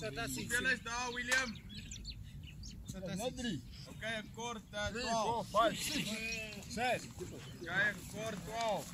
Já está assim. Hoeveel is daar, William? Já está assim. drie. Oké, een kort uh, Drie, 12. vier, vijf, zes. Zes. Oké, een kort 12.